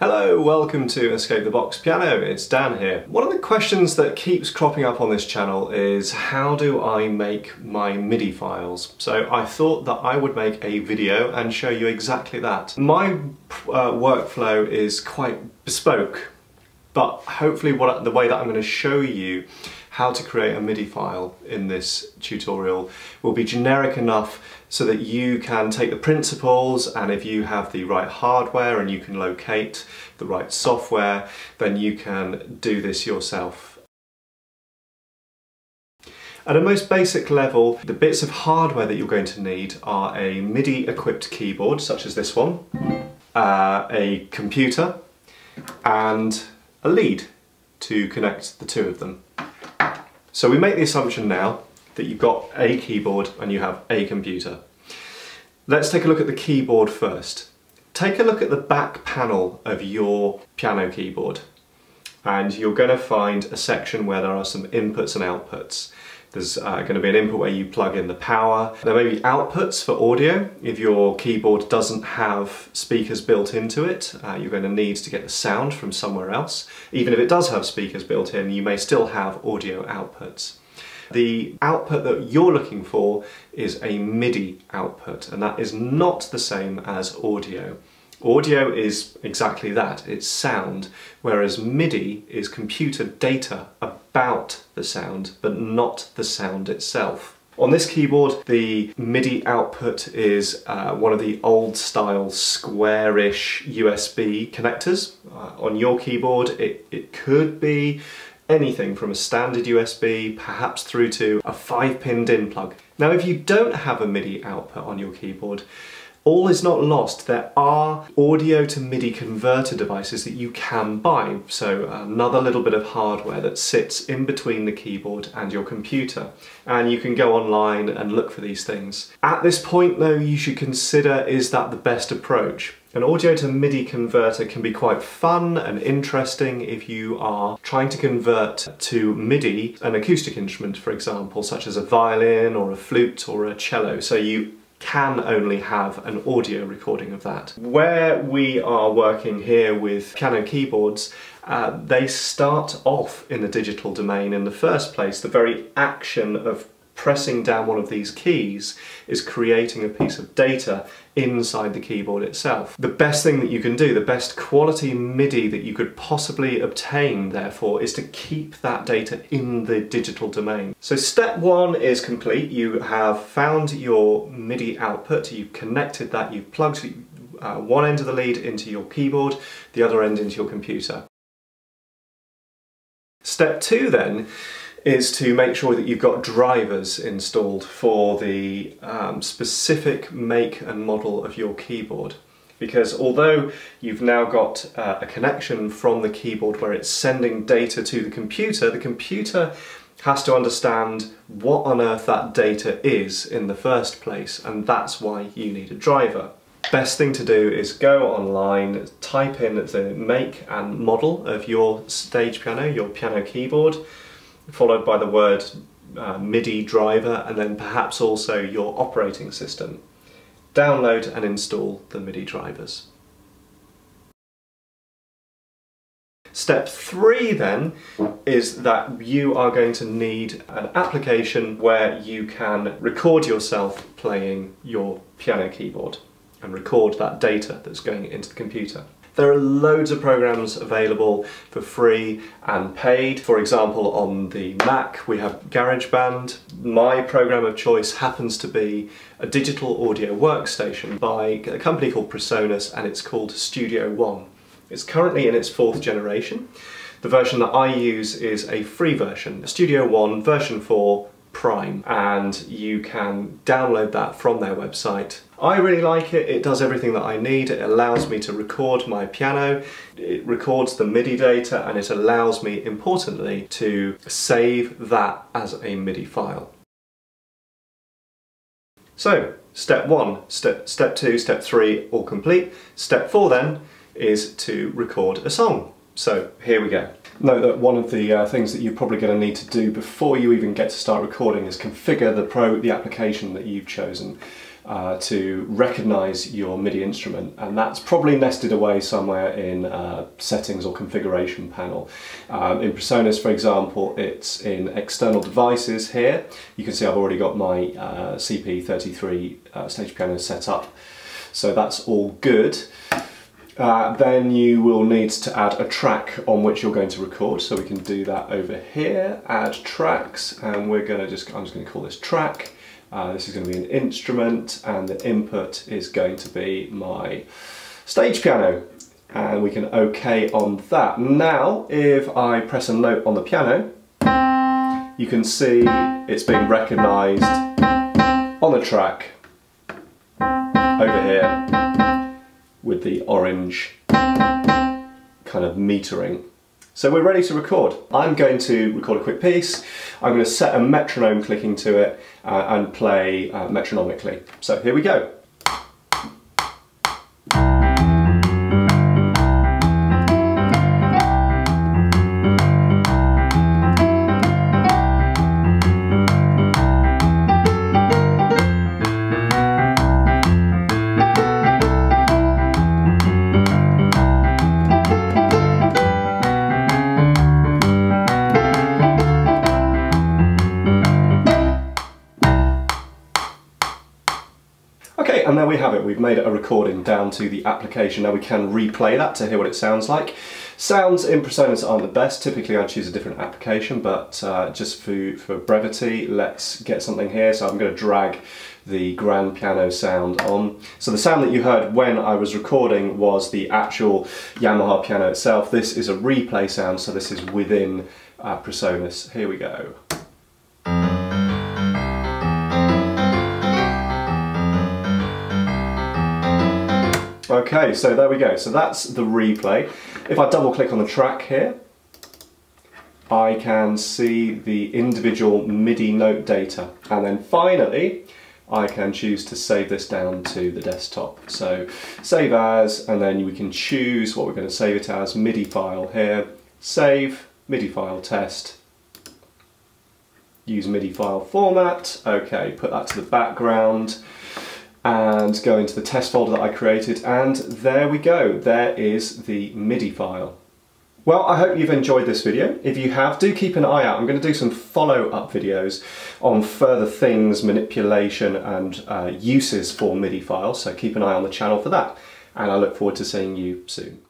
Hello, welcome to Escape the Box Piano, it's Dan here. One of the questions that keeps cropping up on this channel is how do I make my MIDI files? So I thought that I would make a video and show you exactly that. My uh, workflow is quite bespoke, but hopefully what the way that I'm going to show you how to create a MIDI file in this tutorial will be generic enough so that you can take the principles and if you have the right hardware and you can locate the right software, then you can do this yourself. At a most basic level, the bits of hardware that you're going to need are a MIDI equipped keyboard, such as this one, uh, a computer, and a lead to connect the two of them. So we make the assumption now that you've got a keyboard and you have a computer. Let's take a look at the keyboard first. Take a look at the back panel of your piano keyboard and you're going to find a section where there are some inputs and outputs. There's uh, going to be an input where you plug in the power. There may be outputs for audio. If your keyboard doesn't have speakers built into it, uh, you're going to need to get the sound from somewhere else. Even if it does have speakers built in, you may still have audio outputs. The output that you're looking for is a MIDI output, and that is not the same as audio. Audio is exactly that, it's sound, whereas MIDI is computer data about the sound, but not the sound itself. On this keyboard, the MIDI output is uh, one of the old style squarish USB connectors. Uh, on your keyboard, it, it could be anything from a standard USB, perhaps through to a 5-pin DIN plug. Now if you don't have a MIDI output on your keyboard, all is not lost. There are audio to MIDI converter devices that you can buy. So another little bit of hardware that sits in between the keyboard and your computer. And you can go online and look for these things. At this point though, you should consider is that the best approach? An audio to MIDI converter can be quite fun and interesting if you are trying to convert to MIDI an acoustic instrument, for example, such as a violin or a flute or a cello. So you can only have an audio recording of that. Where we are working here with piano keyboards, uh, they start off in the digital domain in the first place. The very action of pressing down one of these keys is creating a piece of data inside the keyboard itself. The best thing that you can do, the best quality MIDI that you could possibly obtain therefore is to keep that data in the digital domain. So step one is complete. You have found your MIDI output, you've connected that, you've plugged uh, one end of the lead into your keyboard, the other end into your computer. Step two then is to make sure that you've got drivers installed for the um, specific make and model of your keyboard. Because although you've now got uh, a connection from the keyboard where it's sending data to the computer, the computer has to understand what on earth that data is in the first place, and that's why you need a driver. Best thing to do is go online, type in the make and model of your stage piano, your piano keyboard, followed by the word uh, MIDI driver and then perhaps also your operating system. Download and install the MIDI drivers. Step three then is that you are going to need an application where you can record yourself playing your piano keyboard and record that data that's going into the computer. There are loads of programs available for free and paid. For example, on the Mac, we have GarageBand. My program of choice happens to be a digital audio workstation by a company called Presonus and it's called Studio One. It's currently in its fourth generation. The version that I use is a free version, Studio One version 4 Prime, and you can download that from their website. I really like it, it does everything that I need, it allows me to record my piano, it records the MIDI data, and it allows me, importantly, to save that as a MIDI file. So, step one, step, step two, step three, all complete. Step four then is to record a song. So here we go. Note that one of the uh, things that you're probably going to need to do before you even get to start recording is configure the pro the application that you've chosen. uh, to recognize your MIDI instrument and that's probably nested away somewhere in uh, settings or configuration panel. Um, in PreSonus for example it's in external devices here. You can see I've already got my uh, CP33 uh, stage piano set up so that's all good. Uh, then you will need to add a track on which you're going to record. So we can do that over here, add tracks, and we're gonna just, I'm just gonna call this track. Uh, this is gonna be an instrument, and the input is going to be my stage piano. And we can OK on that. Now, if I press a note on the piano, you can see it's being recognized on the track over here with the orange kind of metering. So we're ready to record. I'm going to record a quick piece. I'm going to set a metronome clicking to it uh, and play uh, metronomically. So here we go. We've made a recording down to the application. Now we can replay that to hear what it sounds like. Sounds in PreSonus aren't the best. Typically I'd choose a different application, but uh, just for, for brevity, let's get something here. So I'm going to drag the grand piano sound on. So the sound that you heard when I was recording was the actual Yamaha piano itself. This is a replay sound, so this is within uh, PreSonus. Here we go. Okay, so there we go. So that's the replay. If I double click on the track here, I can see the individual MIDI note data. And then finally, I can choose to save this down to the desktop. So save as, and then we can choose what we're going to save it as, MIDI file here, save, MIDI file test, use MIDI file format, okay, put that to the background, and go into the test folder that I created and there we go, there is the MIDI file. Well, I hope you've enjoyed this video. If you have, do keep an eye out. I'm going to do some follow-up videos on further things, manipulation and uh, uses for MIDI files, so keep an eye on the channel for that. And I look forward to seeing you soon.